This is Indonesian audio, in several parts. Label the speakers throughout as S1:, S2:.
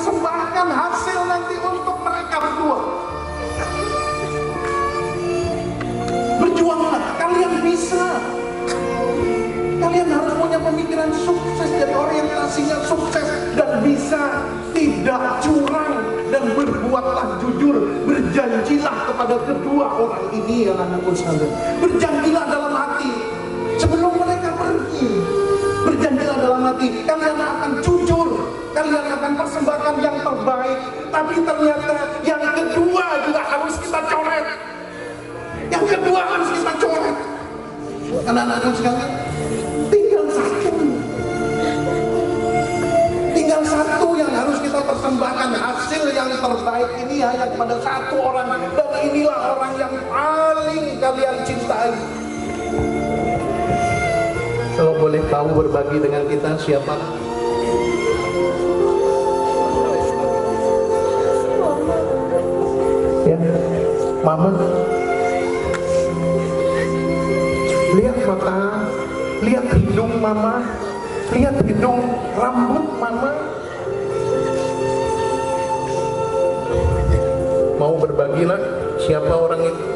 S1: persembahkan hasil nanti untuk mereka berdua. Berjuanglah, kalian bisa. Kalian harus punya pemikiran sukses dan orientasinya sukses dan bisa tidak curang dan berbuatlah jujur. Berjanjilah kepada kedua orang ini yang anakku sekalian. Berjanjilah dalam hati sebelum mereka pergi. Berjanjilah dalam hati kalian akan jujur, kalian akan persembahkan yang terbaik. Tapi ternyata yang kedua juga harus kita coret. Yang kedua harus kita coret. Anak-anak sekalian, tinggal satu. Tinggal satu yang harus kita persembahkan hasil yang terbaik ini hanya kepada satu orang dan inilah orang yang paling kalian cintai. Kalau boleh tahu berbagi dengan kita siapa? Mama. Lihat mata, lihat hidung Mama, lihat hidung rambut Mama. Mau berbagi nak? Siapa orang itu?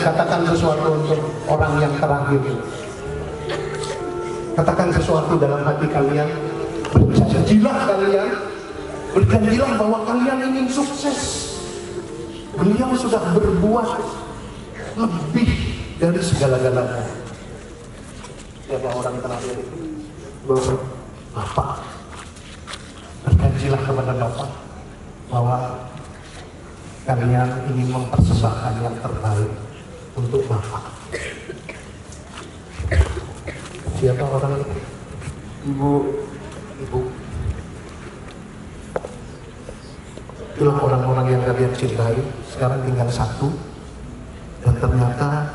S1: Katakan sesuatu untuk orang yang terakhir. Katakan sesuatu dalam hati kalian. Berjanjilah kalian. Berjanjilah bahwa kalian ingin sukses. Beliau sudah berbuat lebih dari segala-galanya. Siapa orang terakhir itu? Bapak. Berjanjilah kepada Bapak bahwa kalian ingin mempersembahkan yang terbaik untuk Bapak. Siapa orang itu? Ibu. Ibu. Itulah orang-orang yang kalian cintai. Sekarang tinggal satu. Dan ternyata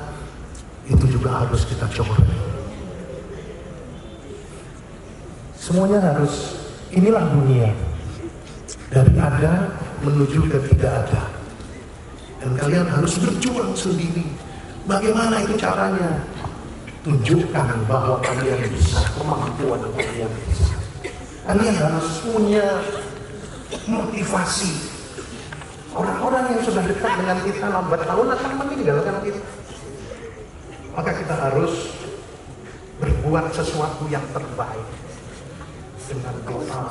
S1: itu juga harus kita coba. Semuanya harus, inilah dunia. Dari ada menuju ke tidak ada. Dan kalian harus berjuang sendiri. Bagaimana itu caranya? Tunjukkan bahwa kalian bisa, kemampuan kalian bisa. Kalian harus punya motivasi. Orang-orang yang sudah dekat dengan kita lambat tahun akan meninggalkan kita. Maka kita harus berbuat sesuatu yang terbaik dengan doa,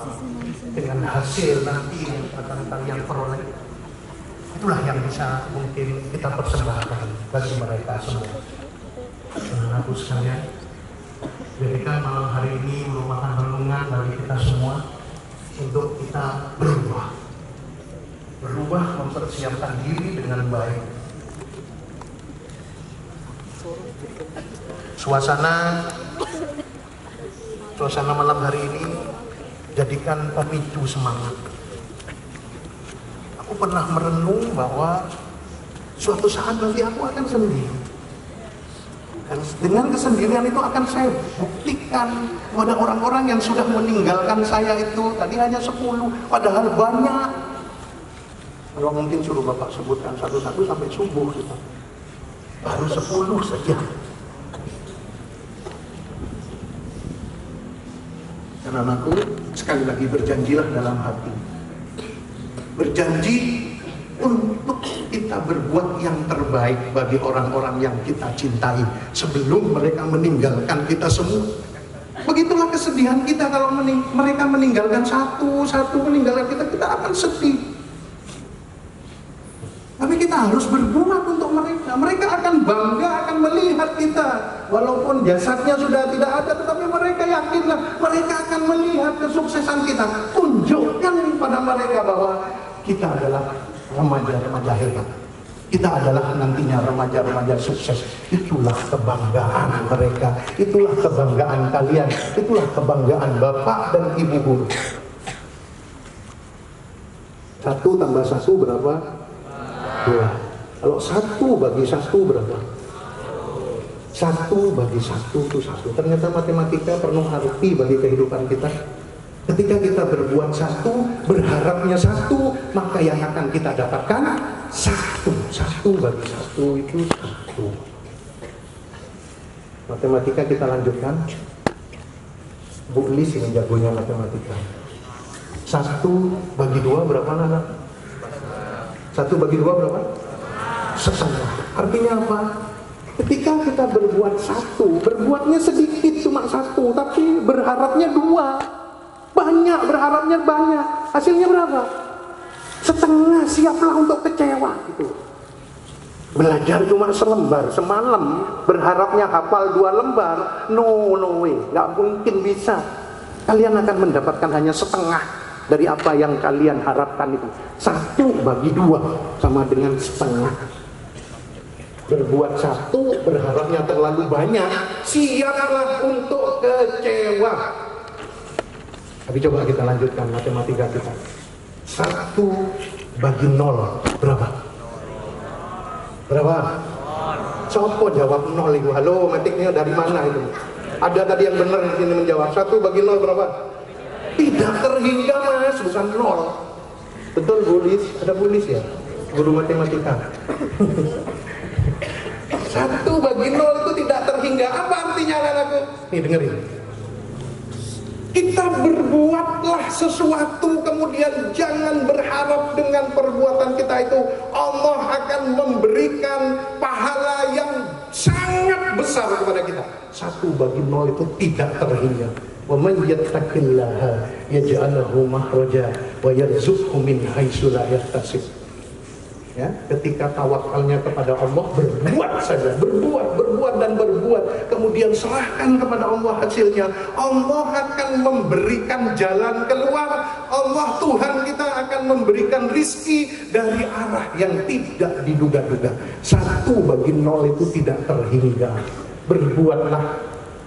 S1: dengan hasil nanti yang akan kalian peroleh. Itulah yang bisa mungkin kita persembahkan bagi mereka semua. Saudaraku sekalian, jadikan malam hari ini merupakan renungan bagi kita semua untuk kita berubah. Berubah mempersiapkan diri dengan baik. Suasana suasana malam hari ini jadikan pemicu semangat. Aku pernah merenung bahwa suatu saat nanti aku akan sendiri. Dan dengan kesendirian itu akan saya buktikan kepada orang-orang yang sudah meninggalkan saya itu tadi hanya 10, padahal banyak. Kalau mungkin suruh Bapak sebutkan satu-satu sampai subuh gitu. Baru 10 saja. Dan anakku sekali lagi berjanjilah dalam hati. Berjanji untuk kita berbuat yang terbaik bagi orang-orang yang kita cintai sebelum mereka meninggalkan kita semua. Begitulah kesedihan kita kalau mening mereka meninggalkan satu-satu meninggalkan kita, kita akan sedih. Tapi kita harus berbuat untuk mereka. Mereka akan bangga, akan melihat kita. Walaupun jasadnya sudah tidak ada, tetapi mereka yakinlah mereka akan melihat kesuksesan kita. Tunjukkan pada mereka bahwa kita adalah remaja-remaja hebat. Kita adalah nantinya remaja-remaja sukses. Itulah kebanggaan mereka. Itulah kebanggaan kalian. Itulah kebanggaan Bapak dan Ibu guru. Satu tambah satu berapa? Dua. Kalau satu bagi satu berapa? Satu bagi satu itu satu. Ternyata matematika penuh arti bagi kehidupan kita. Ketika kita berbuat satu, berharapnya satu, maka yang akan kita dapatkan satu. Satu bagi satu itu satu. Matematika kita lanjutkan. Bu Lis ini jagonya matematika. Satu bagi dua berapa anak? Satu bagi dua berapa? Setengah. Artinya apa? Ketika kita berbuat satu, berbuatnya sedikit cuma satu, tapi berharapnya dua. Banyak, berharapnya banyak. Hasilnya berapa? Setengah, siaplah untuk kecewa gitu. Belajar cuma selembar, semalam berharapnya hafal dua lembar, no, no way, nggak mungkin bisa. Kalian akan mendapatkan hanya setengah dari apa yang kalian harapkan itu. Satu bagi dua sama dengan setengah berbuat satu berharapnya terlalu banyak siaplah untuk kecewa tapi coba kita lanjutkan matematika kita. Satu bagi nol berapa? Berapa? Sopo jawab nol itu? Halo metiknya dari mana itu? Ada tadi yang benar di sini menjawab satu bagi nol berapa? Tidak terhingga mas. Bukan nol. Betul bulis ada bulis ya? Guru matematika. Satu bagi nol itu tidak terhingga. Apa artinya anak-anakku? Nih dengerin. Kita berbuatlah sesuatu kemudian jangan berharap dengan perbuatan kita itu Allah akan memberikan pahala yang sangat besar kepada kita. Satu bagi nol itu tidak terhingga. Wa man yattaqillaha yaj'al lahu makhraja wa yarzuqhu min haitsu la ya ketika tawakalnya kepada Allah berbuat saja berbuat berbuat dan berbuat. Kemudian serahkan kepada Allah hasilnya. Allah akan memberikan jalan keluar. Allah Tuhan kita akan memberikan rizki dari arah yang tidak diduga-duga. Satu bagi nol itu tidak terhingga. Berbuatlah.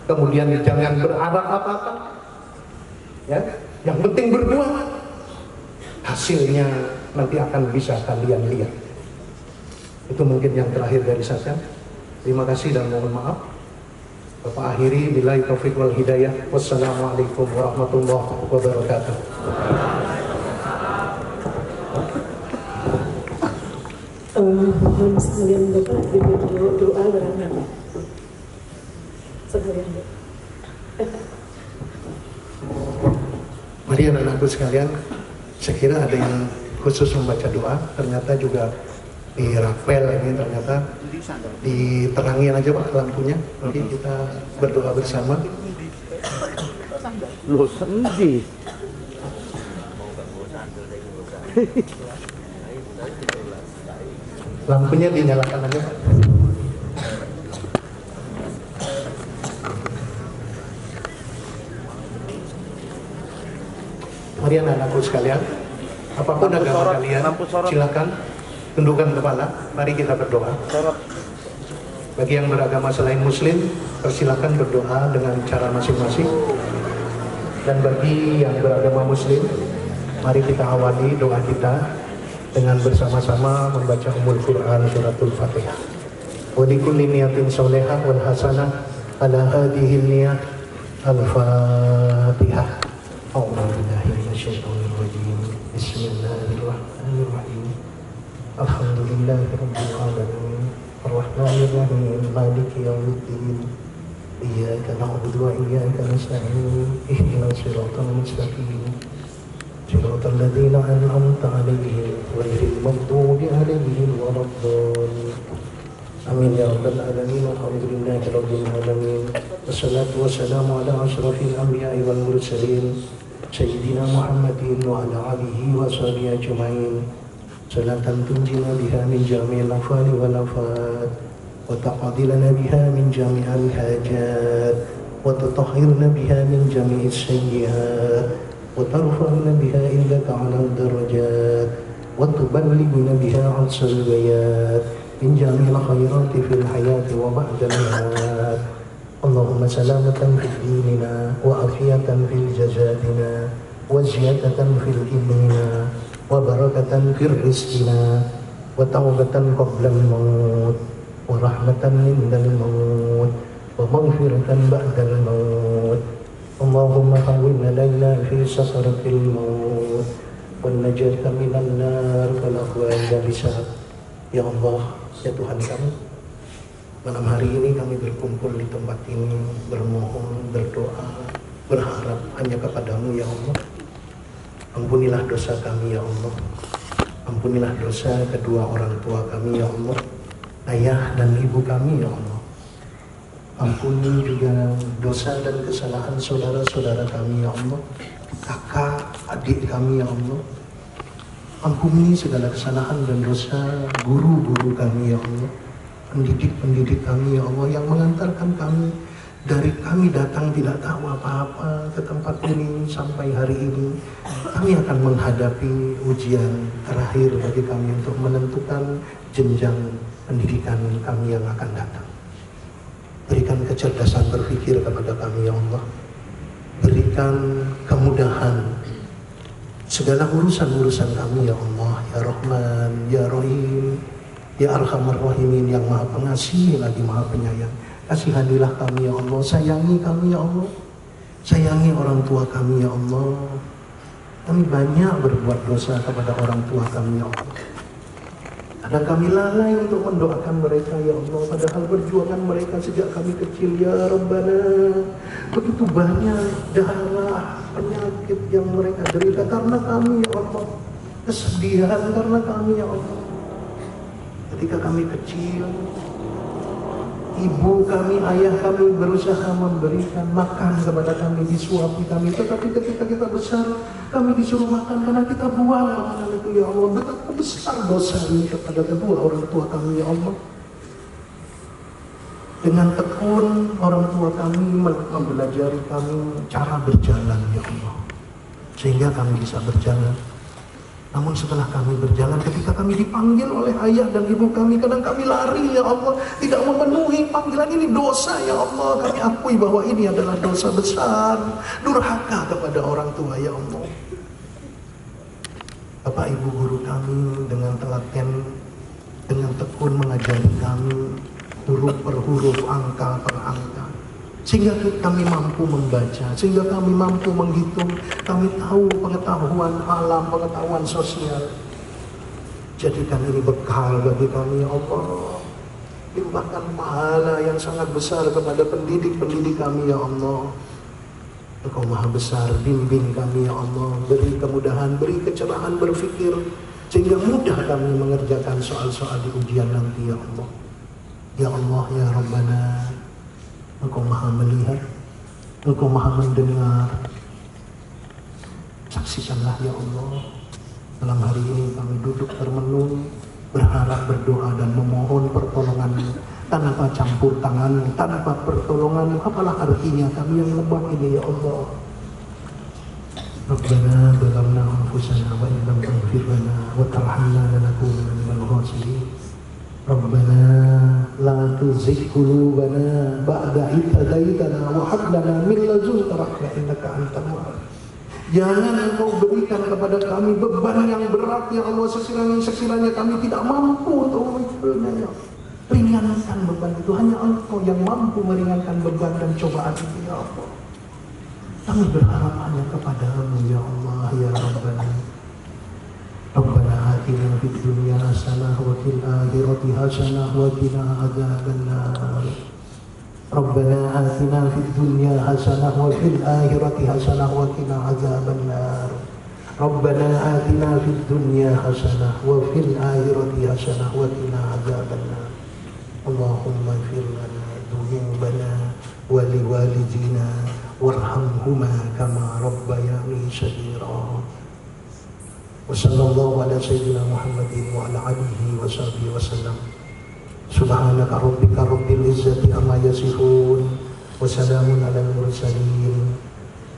S1: Kemudian jangan berharap apa-apa. Ya yang penting berbuat. Hasilnya nanti akan bisa kalian lihat. Itu mungkin yang terakhir dari saya. Terima kasih dan mohon maaf. Bapak akhiri bila taufik wal hidayah. Wassalamualaikum warahmatullahi wabarakatuh.
S2: mohon sekalian Bapak diberi doa barangkali. Sekalian
S1: Mari anak-anakku sekalian, saya kira ada yang khusus membaca doa ternyata juga di rapel ini ternyata diterangin aja pak lampunya. Nanti kita berdoa bersama.
S3: Lo sendi.
S1: Lampunya dinyalakan aja pak. Mari anak-anakku sekalian, apa pun
S3: Lampu
S1: agama
S3: sorot,
S1: kalian,
S3: lampu sorot.
S1: silakan tundukkan kepala. Mari kita berdoa.
S3: sorot
S1: Bagi yang beragama selain Muslim, persilakan berdoa dengan cara masing-masing. Dan bagi yang beragama Muslim, mari kita awali doa kita dengan bersama-sama membaca Umul Quran Suratul Fatihah. Wa likulli niyatin solehah wal hasanah ala hadhihi niyah al-Fatihah. Alhamdulillahi rabbil alamin. الرحمن الرحيم مالك يوم الدين. إياك نعبد وإياك نستعين. إهدنا الصراط المستقيم. صراط الذين أنعمت عليهم غير المغضوب عليهم ولا الضالين. آمين يا رب العالمين. الحمد لله رب العالمين. والصلاة والسلام على أشرف الأنبياء والمرسلين. سيدنا محمد وعلى آله وصحبه أجمعين. صلاة تنجينا بها من جميع الأفعال والأفات وتقضي لنا بها من جميع الحاجات وتطهرنا بها من جميع السيئات وترفعنا بها عندك على الدرجات وتبلغنا بها عطس البيات من جميع الخيرات في الحياة وبعد الممات. اللهم سلامة في ديننا وعافية في جسدنا وزيادة في علمنا. وبركة في رزقنا وتوبة قبل الموت ورحمة عند الموت ومغفرة بعد الموت اللهم هون علينا في سكرة الموت والنجاة من النار والأهوال والإساءة Ya Allah, ya Tuhan kami Malam hari ini kami berkumpul di tempat ini Bermohon, berdoa, berharap hanya kepadamu ya Allah Ampunilah dosa kami ya Allah. Ampunilah dosa kedua orang tua kami ya Allah. Ayah dan ibu kami ya Allah. Ampuni juga dosa dan kesalahan saudara-saudara kami ya Allah. Kakak, adik kami ya Allah. Ampuni segala kesalahan dan dosa guru-guru kami ya Allah. Pendidik-pendidik kami ya Allah yang mengantarkan kami dari kami datang tidak tahu apa-apa ke tempat ini sampai hari ini. Kami akan menghadapi ujian terakhir bagi kami untuk menentukan jenjang pendidikan kami yang akan datang. Berikan kecerdasan berpikir kepada kami ya Allah. Berikan kemudahan. Segala urusan-urusan kami ya Allah ya Rahman ya Rahim ya Arhamar Rahimin yang maha pengasih lagi maha penyayang kasihanilah kami ya Allah. Sayangi kami ya Allah. Sayangi orang tua kami ya Allah. Kami banyak berbuat dosa kepada orang tua kami ya Allah. Kadang kami lalai untuk mendoakan mereka ya Allah. Padahal perjuangan mereka sejak kami kecil ya Rabbana Begitu banyak darah penyakit yang mereka derita Karena kami ya Allah. Kesedihan karena kami ya Allah. Ketika kami kecil Ibu kami, ayah kami berusaha memberikan makan kepada kami, disuapi kami. Tetapi ketika kita besar, kami disuruh makan karena kita buang makanan itu ya Allah. Betapa besar dosa ini kepada kedua orang tua kami ya Allah. Dengan tekun orang tua kami mempelajari kami cara berjalan ya Allah. Sehingga kami bisa berjalan namun setelah kami berjalan ketika kami dipanggil oleh ayah dan ibu kami kadang kami lari ya Allah tidak memenuhi panggilan ini. Dosa ya Allah kami akui bahwa ini adalah dosa besar. Durhaka kepada orang tua ya Allah. Bapak Ibu guru kami dengan telaten dengan tekun mengajari kami huruf per huruf angka per angka sehingga kami mampu membaca, sehingga kami mampu menghitung, kami tahu pengetahuan alam, pengetahuan sosial. Jadikan ini bekal bagi kami, ya Allah. Limpahkan pahala yang sangat besar kepada pendidik-pendidik kami, ya Allah. Engkau maha besar, bimbing kami, ya Allah. Beri kemudahan, beri kecerahan berpikir, sehingga mudah kami mengerjakan soal-soal di ujian nanti, ya Allah. Ya Allah, ya Rabbana, Engkau maha melihat, Engkau maha mendengar. Saksikanlah ya Allah. Dalam hari ini kami duduk termenung, berharap berdoa dan memohon pertolongan tanpa campur tangan, tanpa pertolongan. Apalah artinya kami yang lemah ini ya Allah. ربنا ظلمنا أنفسنا وإن لم تغفر لنا وترحمنا لنكونن من الخاسرين ربنا la tuzigh qulubana ba'da idh hadaitana wa hab lana min ladunka rahmah innaka antal wahhab Jangan engkau berikan kepada kami beban yang berat ya Allah sekiranya sekiranya kami tidak mampu untuk memikulnya ya Ringankan beban itu hanya Engkau yang mampu meringankan beban dan cobaan itu ya Allah. Kami berharap hanya kepadamu ya Allah ya Rabbana. Fid dunya hasanah wa fil akhirati hasanah wa qina adzabannar. ربنا آتنا في الدنيا حسنة وفي الآخرة حسنة وقنا عذاب النار ربنا آتنا في الدنيا حسنة وفي الآخرة حسنة وقنا عذاب النار اللهم اغفر لنا ذنوبنا ولوالدينا وارحمهما كما ربياني صغيرا وصلى الله على سيدنا محمد وعلى آله وصحبه وسلم سبحانك ربك رب العزة عما يصفون وسلام على المرسلين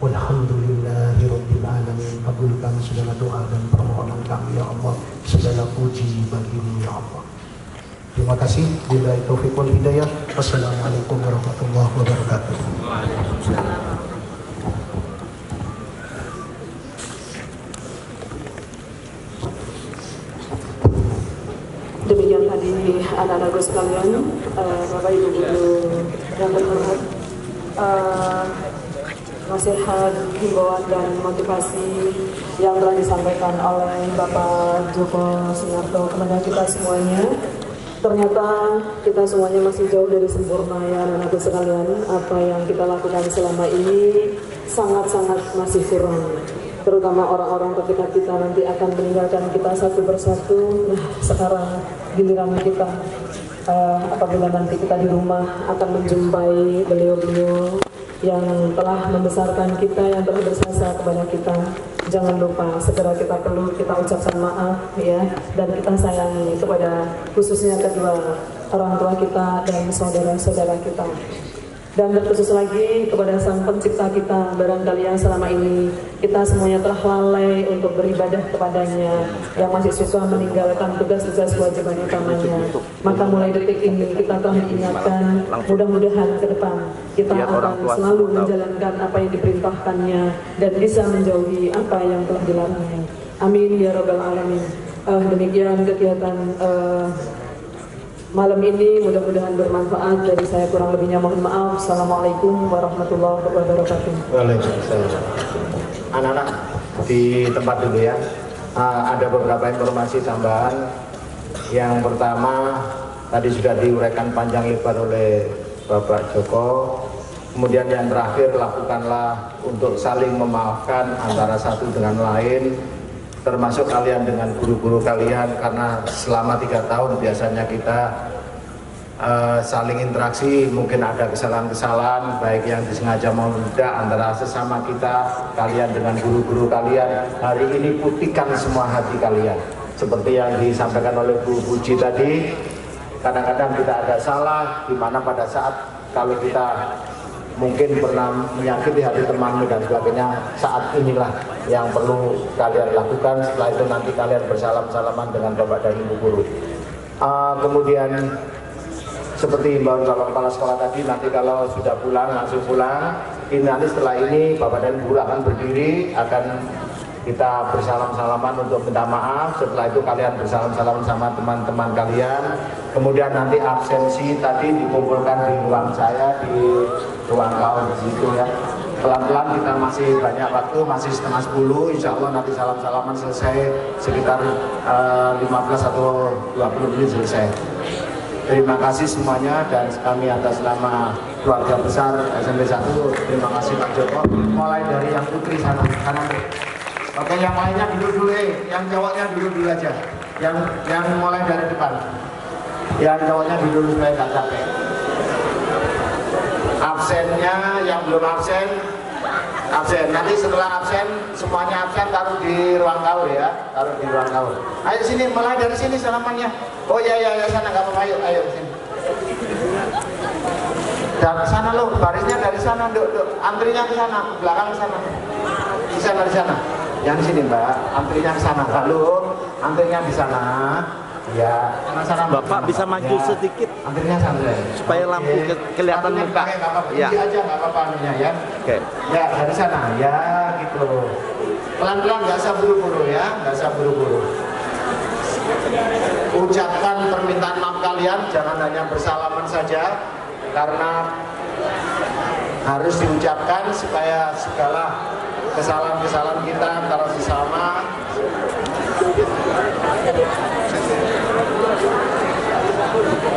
S1: والحمد لله رب العالمين kabulkan segala doa dan permohonan kami ya Allah segala puji bagimu ya Allah terima kasih bila taufiq wal hidayah wassalamualaikum warahmatullahi wabarakatuh
S2: Demikian Tadi anak-anakku sekalian, uh, Bapak Ibu Guru yang terhormat, uh, nasihat, himbauan dan motivasi yang telah disampaikan oleh Bapak Joko Sunarto kepada kita semuanya. Ternyata kita semuanya masih jauh dari sempurna ya anak-anakku sekalian. Apa yang kita lakukan selama ini sangat-sangat masih kurang. Terutama orang-orang ketika kita nanti akan meninggalkan kita satu persatu. Nah, sekarang giliran kita uh, apabila nanti kita di rumah akan menjumpai beliau-beliau yang telah membesarkan kita, yang telah bersasa kepada kita. Jangan lupa segera kita perlu kita ucapkan maaf ya dan kita sayangi kepada khususnya kedua orang tua kita dan saudara-saudara kita dan terkhusus lagi kepada sang pencipta kita barangkali yang selama ini kita semuanya telah lalai untuk beribadah kepadanya. Yang masih suka meninggalkan tugas-tugas kewajiban utamanya maka mulai detik ini kita telah diingatkan mudah-mudahan ke depan kita akan selalu menjalankan apa yang diperintahkannya dan bisa menjauhi apa yang telah dilarangnya. Amin ya robbal alamin. Uh, demikian kegiatan uh, malam ini mudah-mudahan bermanfaat. Dari saya kurang lebihnya mohon maaf. Assalamualaikum warahmatullahi wabarakatuh.
S3: Waalaikumsalam. Anak-anak di tempat dulu ya. Uh, ada beberapa informasi tambahan. Yang pertama tadi sudah diuraikan panjang lebar oleh Bapak Joko. Kemudian yang terakhir lakukanlah untuk saling memaafkan antara satu dengan lain termasuk kalian dengan guru-guru kalian karena selama tiga tahun biasanya kita uh, saling interaksi mungkin ada kesalahan-kesalahan baik yang disengaja maupun tidak antara sesama kita kalian dengan guru-guru kalian. Hari ini putihkan semua hati kalian. Seperti yang disampaikan oleh Bu Puji tadi kadang-kadang kita ada salah di mana pada saat kalau kita mungkin pernah menyakiti hati temanmu dan sebagainya saat inilah yang perlu kalian lakukan. Setelah itu nanti kalian bersalam-salaman dengan bapak dan ibu guru. Uh, kemudian seperti imbauan bapak kepala sekolah tadi nanti kalau sudah pulang langsung pulang. Ini nanti setelah ini bapak dan ibu akan berdiri akan kita bersalam-salaman untuk minta maaf. Setelah itu kalian bersalam-salaman sama teman-teman kalian. Kemudian nanti absensi tadi dikumpulkan di ruang saya di ruang kawan di situ ya pelan-pelan kita masih banyak waktu masih setengah sepuluh insya Allah nanti salam-salaman selesai sekitar uh, eh, 15 atau 20 menit selesai terima kasih semuanya dan kami atas nama keluarga besar SMP 1 terima kasih Pak Joko mulai dari yang putri sana kanan Oke, yang lainnya duduk dulu, eh. yang cowoknya duduk dulu aja. Yang yang mulai dari depan. Yang cowoknya duduk dulu supaya nggak capek. Absennya yang belum absen, absen. Nanti setelah absen, semuanya absen taruh di ruang gaul ya, taruh di ruang gaul. Ayo sini, mulai dari sini salamannya. Oh iya iya, ya sana nggak apa-apa, ayo, ayo sini. Dan sana lo, barisnya dari sana, duk, duk. antrinya ke sana, belakang sana. Di sana, di sana yang sini mbak antrinya ke sana lalu antrinya di sana ya.
S4: Bapak bisa maju ya. sedikit
S3: antrinya santai.
S4: supaya lampu ke kelihatan muka.
S3: apa -apa. ya. Aja nggak apa-apa anunya ya. Oke. Ya dari sana ya gitu. Pelan-pelan nggak usah buru-buru ya. Nggak usah buru-buru. Ucapkan permintaan maaf kalian jangan hanya bersalaman saja karena harus diucapkan supaya segala kesalahan-kesalahan kita antara sesama Gracias.